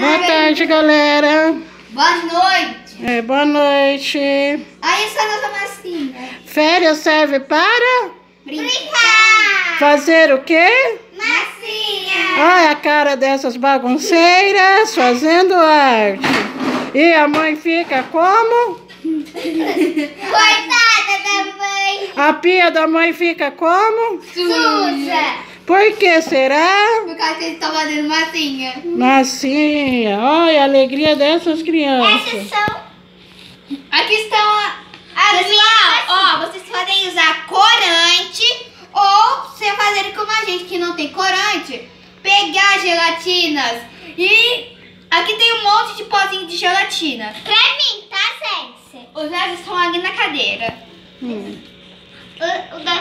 Boa tarde, galera. Boa noite. É, boa noite. Aí essa nossa massinha. Férias serve para Brincar. fazer o quê? Massinha. Olha a cara dessas bagunceiras fazendo arte. E a mãe fica como? Coitada da mãe. A pia da mãe fica como? Suja. Por que será? Por causa que eles estão fazendo massinha. Massinha. Olha a alegria dessas crianças. são... Aqui estão a... Pessoal, ó, vocês podem usar corante ou se fazerem como a gente que não tem corante, pegar gelatinas e aqui tem um monte de pozinho de gelatina. Pra mim, tá, gente? Os meus estão ali na cadeira. Hum. O, o das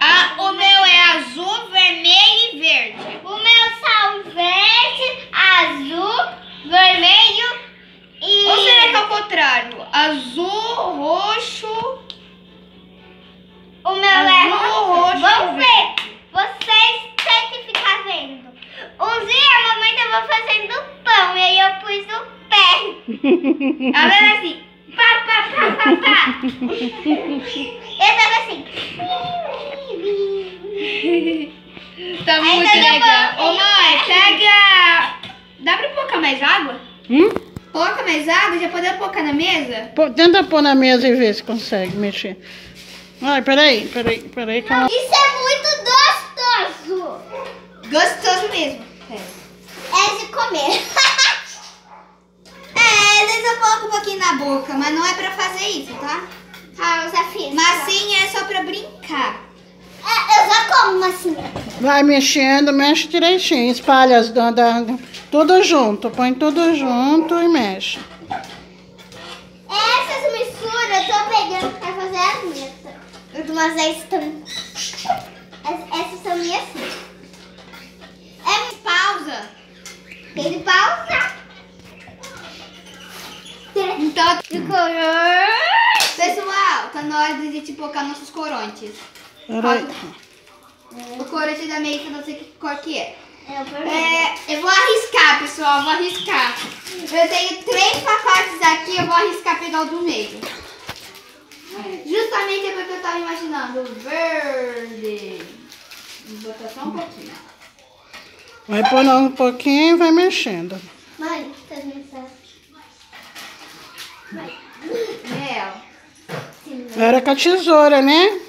ah, o meu é azul, vermelho e verde. O meu são verde, azul, vermelho e. Ou será que é o contrário? Azul, roxo. O meu é Azul, roxo. Vamos ver. Vocês têm que ficar vendo. Um dia a mamãe tava fazendo pão e aí eu pus o pé. Ela era assim. Pá, pá, pá, pá, pá. Assim. Tá Aí muito tá legal. bom. Ô mãe, pega. Dá pra colocar mais água? Hum? Coloca mais água, já podemos colocar na mesa? Pô, tenta pôr na mesa e ver se consegue mexer. Ai, peraí, peraí, peraí. Calma. Isso é muito gostoso. Gostoso mesmo. É de comer. É, às vezes eu coloco um pouquinho na boca, mas não é pra fazer isso, tá? Ah, eu já fiz. Massinha é só pra brincar. É, eu já como massinha. Vai mexendo, mexe direitinho. Espalha as da, da- tudo junto. Põe tudo junto e mexe. Essas misturas eu tô pegando pra fazer as minhas. Mas essas estão... As- Essas são minhas. É pausa. Tem de pausa. Então, De pessoal, tá na hora de a gente colocar nossos corantes. Peraí. O corante da Meissa, não sei que cor que é. É. É, eu vou arriscar, pessoal, vou arriscar. Eu tenho três pacotes aqui, eu vou arriscar pegar o do meio. Justamente é porque eu tava imaginando verde. Vou botar só um pouquinho. Vai pôr um pouquinho e vai mexendo. Mãe, essas mensagens. Era com a tesoura, né?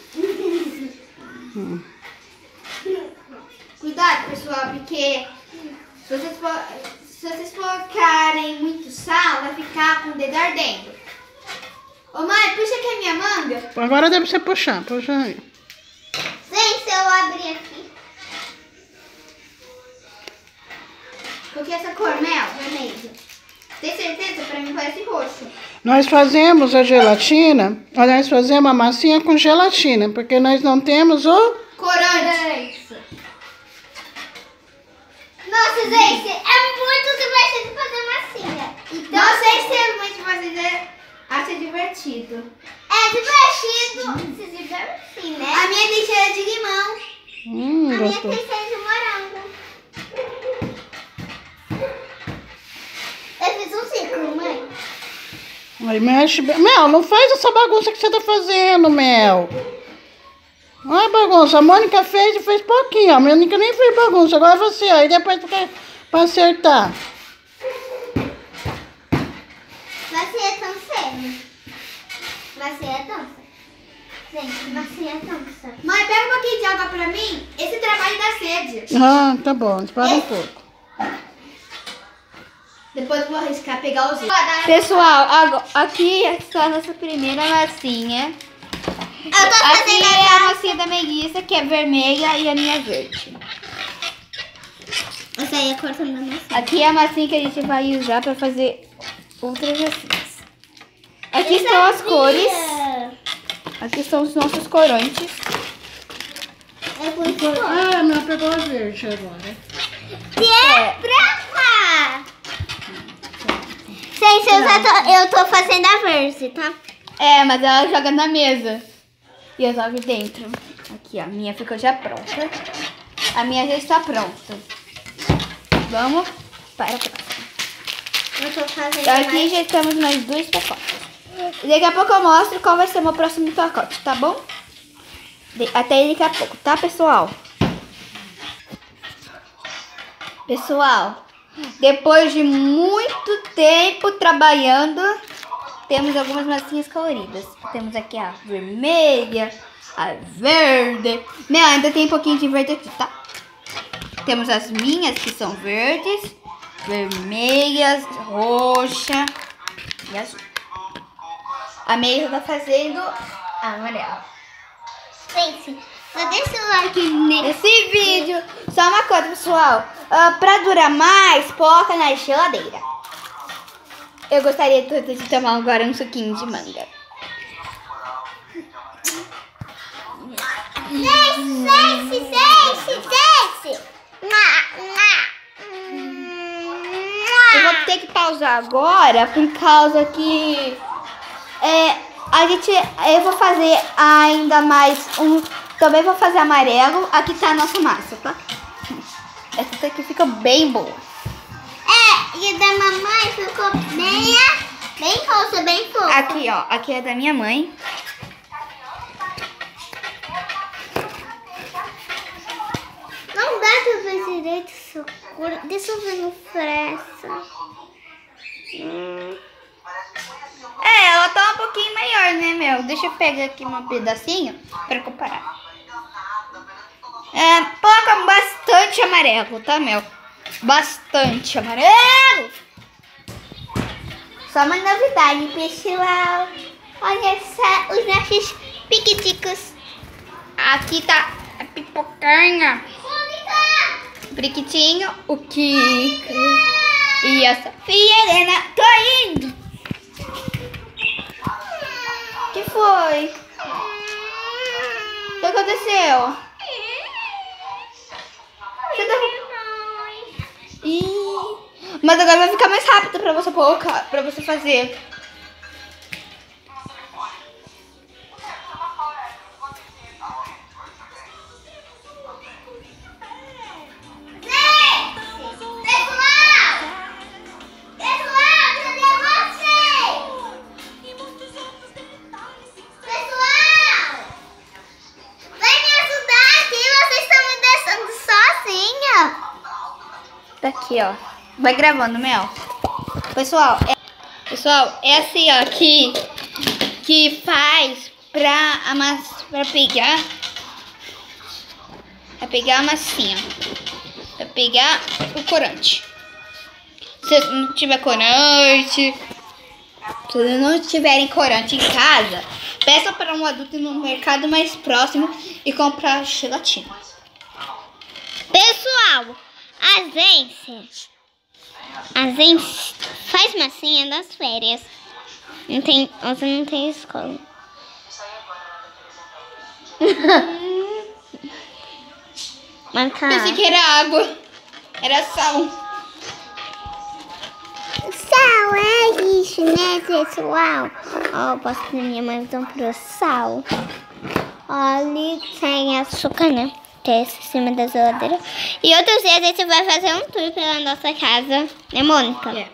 Cuidado, pessoal, porque se vocês, po- se vocês colocarem muito sal, vai ficar com o dedo ardendo. Ô mãe, puxa aqui a minha manga. Agora deve você puxar. Puxa aí. Gente, se eu abrir aqui. Qual que é essa cor, Mel? Vermelho. Tem certeza? Pra mim parece roxo. Nós fazemos a gelatina, nós fazemos a massinha com gelatina, porque nós não temos o... Corante. Nossa, gente, é muito divertido fazer massinha. Então, Não sei se a mãe de vocês acha divertido. é divertido se divertir, né? A minha tem cheiro de limão. Hum, A minha tem cheiro Aí mexe. Mel, não faz essa bagunça que você tá fazendo, Mel. Olha a bagunça. A Mônica fez e fez pouquinho. A Mônica nem fez bagunça. Agora você, aí depois pra, pra acertar. Massinha é tão sério. Massinha é dança. Gente, massinha é dança. Mãe, pega um pouquinho de água pra mim. Esse trabalho dá sede. Ah, tá bom. Espera um pouco. Depois eu vou arriscar pegar os Pessoal, agora, aqui está a nossa primeira massinha. Eu tô Aqui é a a massinha da Melissa, que é vermelha, e a minha é verde. Essa aí é cortando a massinha. Aqui é a massinha que a gente vai usar para fazer outras massinhas. Aqui estão as cores. Aqui estão os nossos corantes. É. Ah, Mel pegou a verde agora. E é branca. Gente, eu, já tô, eu tô fazendo a verde, tá? É, mas ela joga na mesa. E eu jogo dentro. Aqui, ó. A minha ficou já pronta. A minha já está pronta. Vamos para a próxima. Eu tô fazendo Então aqui mais. já temos mais dois pacotes. Daqui a pouco eu mostro qual vai ser o meu próximo pacote, tá bom? Até daqui a pouco, tá, pessoal? Pessoal, depois de muito tempo trabalhando, temos algumas massinhas coloridas. Temos aqui a vermelha, a verde. Meu, ainda tem um pouquinho de verde aqui, tá? Temos as minhas que são verdes, vermelhas, roxa e azul. A Meia tá fazendo amarelo. Gente, só deixa o like nesse. Esse vídeo, só uma coisa, pessoal. ah, pra durar mais, coloca na geladeira. Eu gostaria de, de tomar agora um suquinho de manga. Desce, desce, desce. Mua. Eu vou ter que pausar agora por causa que é, a gente eu vou fazer ainda mais um. Também vou fazer amarelo. Aqui tá a nossa massa, tá? Essa aqui fica bem boa. É, e da mamãe ficou bem, bem roxa, bem fofa. Aqui, ó. Aqui é da minha mãe. Não dá pra ver direito, socorro. Deixa eu ver no fressa. Hum. É, ela tá um pouquinho maior, né, meu? Deixa eu pegar aqui um pedacinho pra comparar. É, coloca bastante amarelo, tá, meu? Bastante amarelo! Só uma novidade, pessoal. Olha só os nossos piquiticos. Aqui tá a pipocanha. Briquitinho, o Kiko e a Sofia Helena. Tô indo! O que foi? O que aconteceu? Você. Ih, mas agora vai ficar mais rápido pra você colocar, pra você fazer. Aqui, ó. Vai gravando, Mel. Pessoal, é, pessoal, é assim, ó, que, que faz pra, amass, pra pegar, pra pegar a massinha, pra pegar o corante. Se não tiver corante, se não tiverem corante em casa, peça para um adulto no mercado mais próximo e comprar gelatina. Pessoal, a gente, a gente faz massinha nas férias. Não tem, você não tem escola. Marcar. Pensei que era água, era sal. Sal é isso, né, pessoal? Ó, eu posso minha mãe então pro sal. Olha, tem açúcar, né? Esse em cima da geladeira. E outros dias a gente vai fazer um tour pela nossa casa, né, Mônica? É.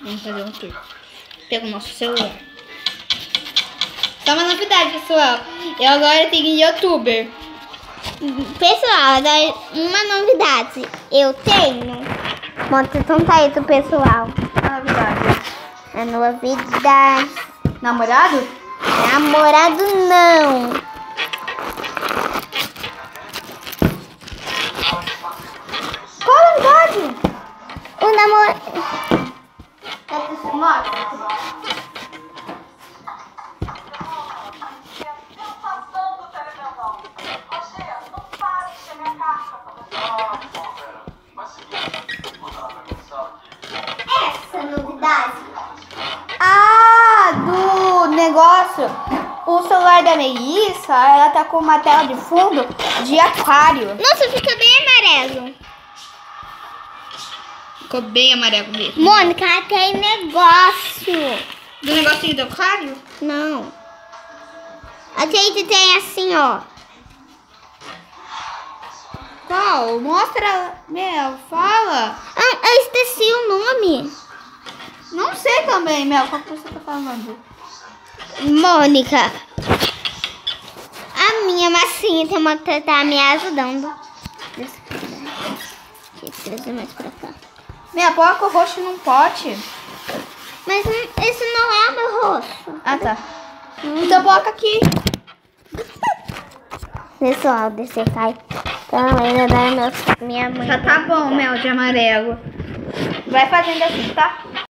Vamos fazer um tour. Pega o nosso celular. Só uma novidade, pessoal. Eu agora tenho youtuber. Pessoal, agora uma novidade. Eu tenho. Mônica, então tá aí do pessoal. Uma novidade. A novidade. Namorado? Namorado não. Você mostre? Essa novidade. Ah, do negócio. O celular da Melissa, ela tá com uma tela de fundo de aquário. Nossa, fica bem amarelo. Ficou bem amarelo mesmo. Mônica, tem negócio. Do negocinho do aquário? Não. A gente tem assim, ó. Qual? Mostra. Meu, fala. Ah, eu esqueci o nome. Não sei também, Mel. Qual que você tá falando? Mônica. A minha massinha tem uma tá me ajudando. Deixa eu trazer mais pra cá. Coloca o roxo num pote. Mas hum, esse não é meu rosto. Ah, tá. Então coloca aqui. Pessoal, descer cai. Então, ainda dá minha mãe. Já tá bom, Mel, de amarelo. Vai fazendo assim, tá?